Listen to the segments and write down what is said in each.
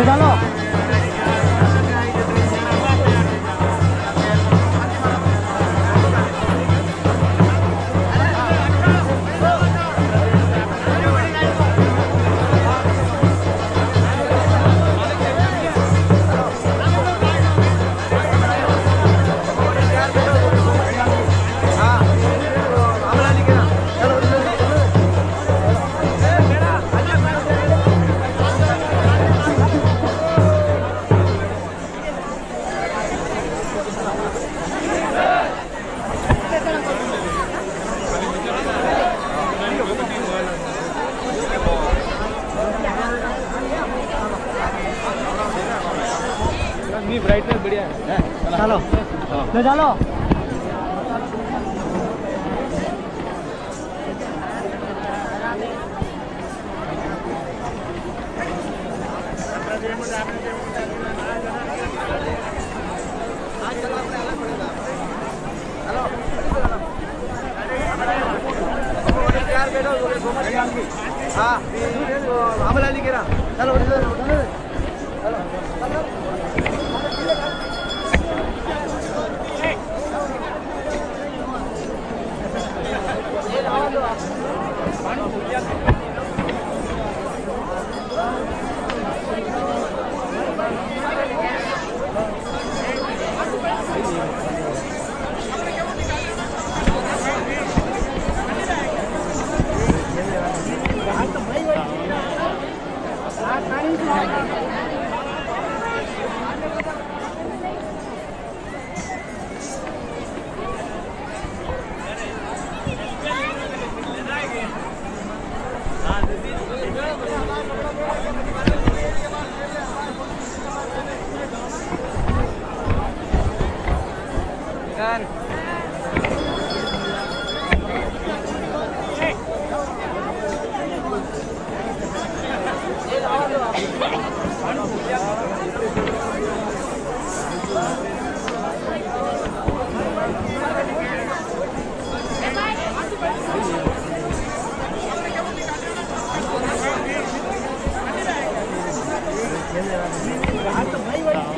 回家咯 चलो। हाँ। अमल अली के चलो मैं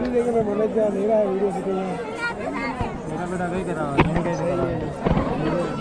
कभी लेकिन मैं बोला नहीं रहा वीडियो शूटिंग में मेरा बेटा वही कर रहा है